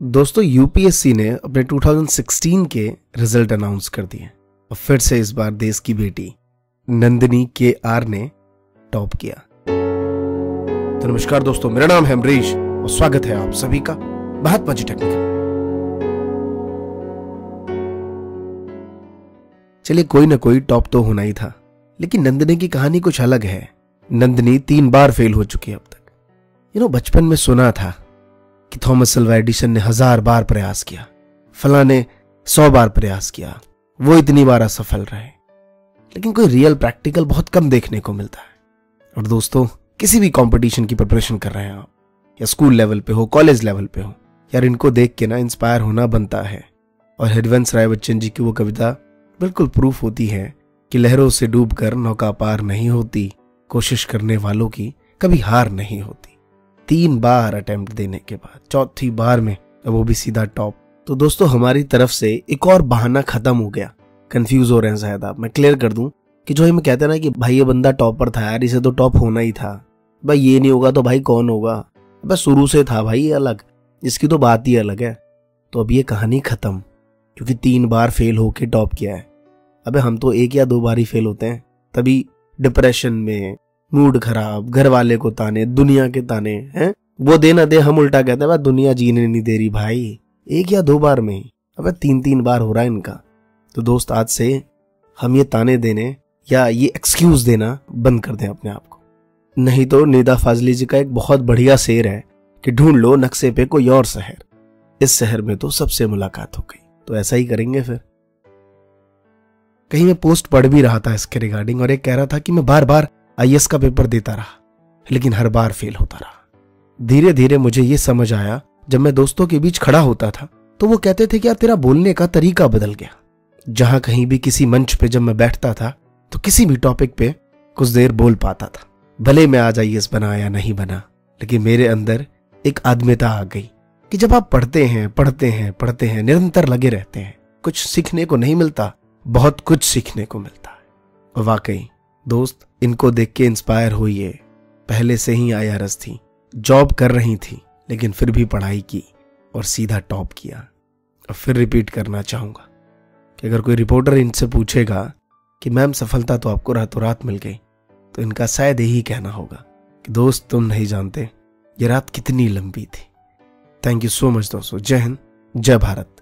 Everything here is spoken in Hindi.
दोस्तों यूपीएससी ने अपने 2016 के रिज़ल्ट अनाउंस कर दिए और फिर से इस बार देश की बेटी, नंदिनी के आर ने टॉप किया। तो नमस्कार दोस्तों, मेरा नाम है अमरीश और स्वागत है आप सभी का महात्मा जी टेक्निकल चलिए, कोई ना कोई टॉप तो होना ही था, लेकिन नंदिनी की कहानी कुछ अलग है। नंदिनी तीन बार फेल हो चुकी है अब तक। यू नो बचपन में सुना था कि थॉमस सिल्वा एडिशन ने हज़ार बार प्रयास किया। फला ने सौ बार प्रयास किया। वो इतनी बार असफल रहे। लेकिन कोई रियल प्रैक्टिकल बहुत कम देखने को मिलता है। और दोस्तों, किसी भी कंपटीशन की प्रिपरेशन कर रहे हैं आप, या स्कूल लेवल पे हो कॉलेज लेवल पे हो, यार इनको देख के ना इंस्पायर होना बनता है। और हरिवंश राय बच्चन जी की वो कविता बिल्कुल प्रूफ होती है कि लहरों से डूबकर नौका पार नहीं होती, कोशिश करने वालों की कभी हार नहीं होती। तीन बार अटेम्प्ट देने के बाद, चौथी बार में वो भी सीधा टॉप। तो दोस्तों, हमारी तरफ़ से एक और बहाना खत्म हो गया। कंफ्यूज हो रहे हैं शायद आप। मैं क्लियर कर दूँ कि जो हमें कहते हैं ना कि भाई ये बंदा टॉपर था यार, इसे तो टॉप होना ही था। भाई ये नहीं होगा तो भाई कौन होगा? बस शुरू से था भाई अलग। इसकी तो बात ही अलग है। तो अब ये कहानी खत्म, क्योंकि तीन बार फेल होके टॉप किया है। अबे हम तो एक या दो बार ही फेल होते हैं। तभी डिप्रेशन में मूड खराब घर वाले को ताने, दुनिया के ताने, हैं? वो देना दे, हम उल्टा कहते हैं दुनिया जीने नहीं दे रही भाई। एक या दो बार में अब तीन तीन बार हो रहा है इनका। तो दोस्त, आज से हम ये ताने देने या ये एक्सक्यूज देना बंद कर दें अपने आप को। नहीं तो निदा फाजली जी का एक बहुत बढ़िया शेर है कि ढूंढ लो नक्शे पे कोई और शहर। इस शहर में तो सबसे मुलाकात हो गई। तो ऐसा ही करेंगे फिर। कहीं मैं पोस्ट पढ़ भी रहा था इसके रिगार्डिंग और एक कह रहा था कि मैं बार बार आईएस का पेपर देता रहा, लेकिन हर बार फेल होता रहा। धीरे धीरे मुझे ये समझ आया, जब मैं दोस्तों के बीच खड़ा होता था तो वो कहते थे कि यार तेरा बोलने का तरीका बदल गया। जहाँ कहीं भी किसी मंच पे जब मैं बैठता था तो किसी भी टॉपिक पे कुछ देर बोल पाता था। भले मैं आज आईएस बना या नहीं बना, लेकिन मेरे अंदर एक आदमीता आ गई कि जब आप पढ़ते हैं पढ़ते हैं पढ़ते हैं, निरंतर लगे रहते हैं, कुछ सीखने को नहीं मिलता, बहुत कुछ सीखने को मिलता है। वाकई, दोस्त इनको देख के इंस्पायर हुई है पहले से ही आया रस थी। जॉब कर रही थी, लेकिन फिर भी पढ़ाई की और सीधा टॉप किया। और फिर रिपीट करना चाहूँगा कि अगर कोई रिपोर्टर इनसे पूछेगा कि, मैम, सफलता तो आपको रातों रात मिल गई। तो इनका शायद यही कहना होगा कि, दोस्त, तुम नहीं जानते, ये रात कितनी लंबी थी। थैंक यू सो मच दोस्तों। जय हिंद, जय भारत।